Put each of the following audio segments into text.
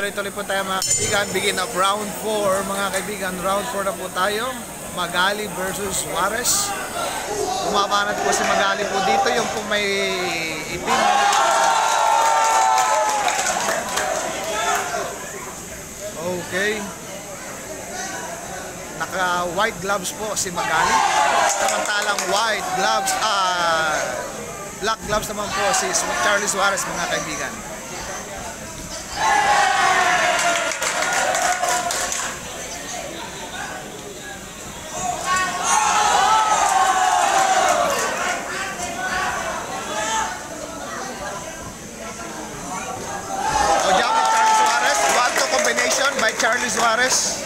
Tuloy-tuloy po tayo mga kaibigan. Begin of round 4 mga kaibigan. Round 4 na po tayo. Magali versus Juarez. Bumabanat po si Magali po dito. Yung po may itim. Okay. Naka white gloves po si Magali. Samantalang white gloves, ah, black gloves naman po si Charlie Suarez mga kaibigan. Ojami Charlie Suarez. One-two combination by Charlie Suarez.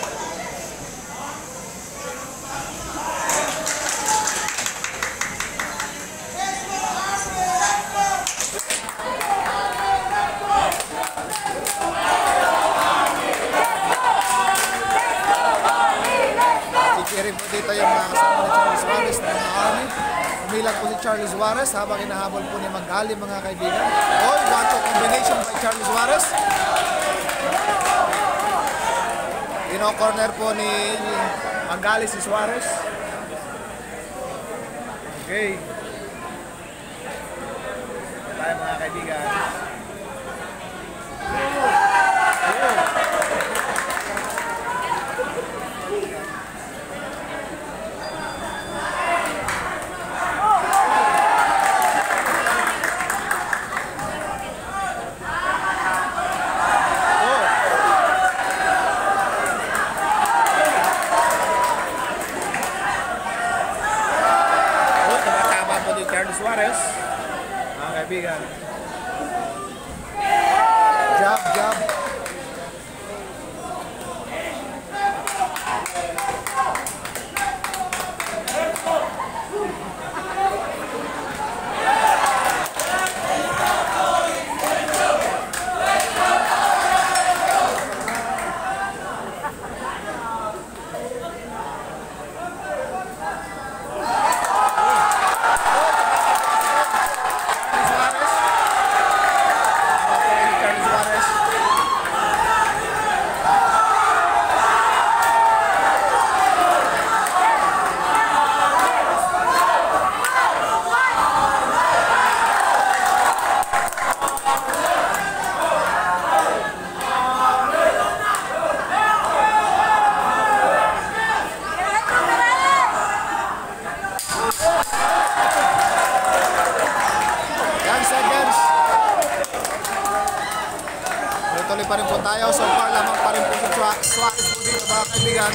Chichirin po dito yung mga kasama ni Charlie Suarez na mga army. Umilag po si Charlie Suarez habang hinahabol po ni Magali mga kaibigan. Oh, one-two combination by Charlie Suarez. Ino-corner po ni Magali si Suarez. Okay. Tayo mga kaibigan. Suarez. Mga kaibigan. Jab, jab. Tuloy pa rin po tayo. So far lamang pa rin po si Suarez po dito mga kaibigan.